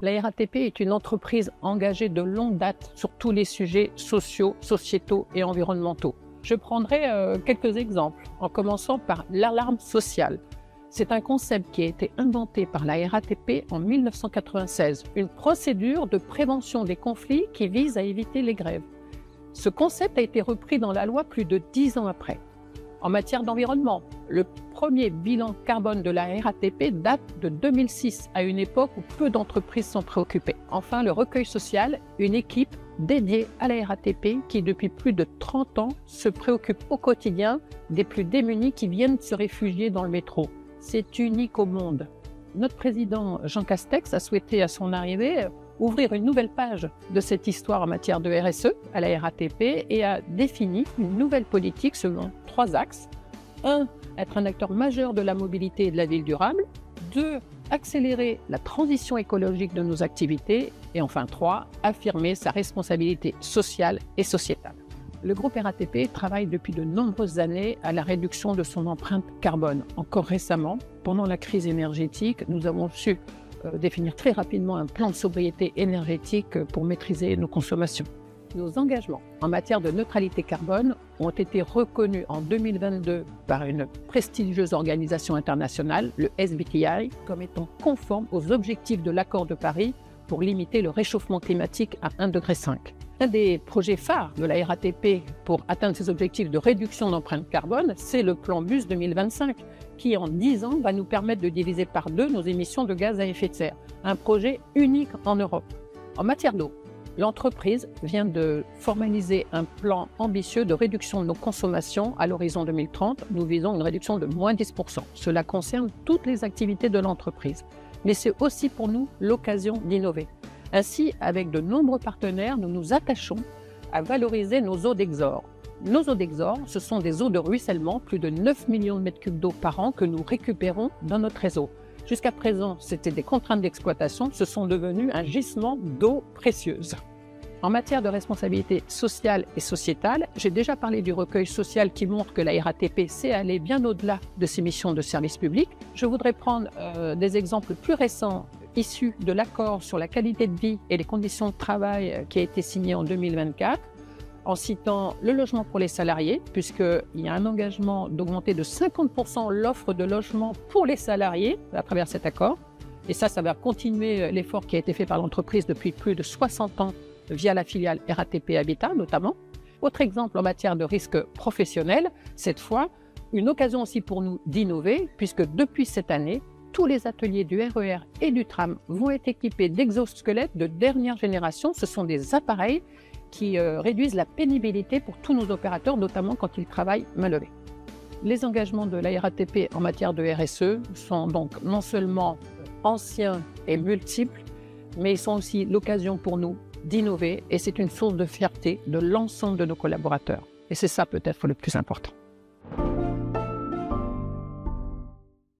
La RATP est une entreprise engagée de longue date sur tous les sujets sociaux, sociétaux et environnementaux. Je prendrai euh, quelques exemples, en commençant par l'alarme sociale. C'est un concept qui a été inventé par la RATP en 1996, une procédure de prévention des conflits qui vise à éviter les grèves. Ce concept a été repris dans la loi plus de dix ans après. En matière d'environnement, le premier bilan carbone de la RATP date de 2006, à une époque où peu d'entreprises sont préoccupées. Enfin, le recueil social, une équipe dédiée à la RATP qui, depuis plus de 30 ans, se préoccupe au quotidien des plus démunis qui viennent se réfugier dans le métro. C'est unique au monde. Notre président Jean Castex a souhaité à son arrivée ouvrir une nouvelle page de cette histoire en matière de RSE à la RATP et a défini une nouvelle politique selon trois axes. Un, être un acteur majeur de la mobilité et de la ville durable. Deux, accélérer la transition écologique de nos activités. Et enfin trois, affirmer sa responsabilité sociale et sociétale. Le groupe RATP travaille depuis de nombreuses années à la réduction de son empreinte carbone. Encore récemment, pendant la crise énergétique, nous avons su définir très rapidement un plan de sobriété énergétique pour maîtriser nos consommations. Nos engagements en matière de neutralité carbone ont été reconnus en 2022 par une prestigieuse organisation internationale, le SBTI, comme étant conformes aux objectifs de l'accord de Paris pour limiter le réchauffement climatique à 1,5 degré. Un des projets phares de la RATP pour atteindre ces objectifs de réduction d'empreinte carbone, c'est le plan BUS 2025, qui en 10 ans va nous permettre de diviser par deux nos émissions de gaz à effet de serre. Un projet unique en Europe. En matière d'eau, l'entreprise vient de formaliser un plan ambitieux de réduction de nos consommations à l'horizon 2030. Nous visons une réduction de moins 10%. Cela concerne toutes les activités de l'entreprise. Mais c'est aussi pour nous l'occasion d'innover. Ainsi, avec de nombreux partenaires, nous nous attachons à valoriser nos eaux d'exor nos eaux d'exor, ce sont des eaux de ruissellement, plus de 9 millions de mètres cubes d'eau par an que nous récupérons dans notre réseau. Jusqu'à présent, c'était des contraintes d'exploitation, ce sont devenus un gisement d'eau précieuse. En matière de responsabilité sociale et sociétale, j'ai déjà parlé du recueil social qui montre que la RATP sait aller bien au-delà de ses missions de service public. Je voudrais prendre euh, des exemples plus récents issus de l'accord sur la qualité de vie et les conditions de travail euh, qui a été signé en 2024 en citant le logement pour les salariés, puisqu'il y a un engagement d'augmenter de 50% l'offre de logement pour les salariés à travers cet accord. Et ça, ça va continuer l'effort qui a été fait par l'entreprise depuis plus de 60 ans via la filiale RATP Habitat notamment. Autre exemple en matière de risque professionnel, cette fois, une occasion aussi pour nous d'innover, puisque depuis cette année, tous les ateliers du RER e et du tram vont être équipés d'exosquelettes de dernière génération. Ce sont des appareils qui euh, réduisent la pénibilité pour tous nos opérateurs, notamment quand ils travaillent main levée. Les engagements de la RATP en matière de RSE sont donc non seulement anciens et multiples, mais ils sont aussi l'occasion pour nous d'innover et c'est une source de fierté de l'ensemble de nos collaborateurs. Et c'est ça peut-être le plus important.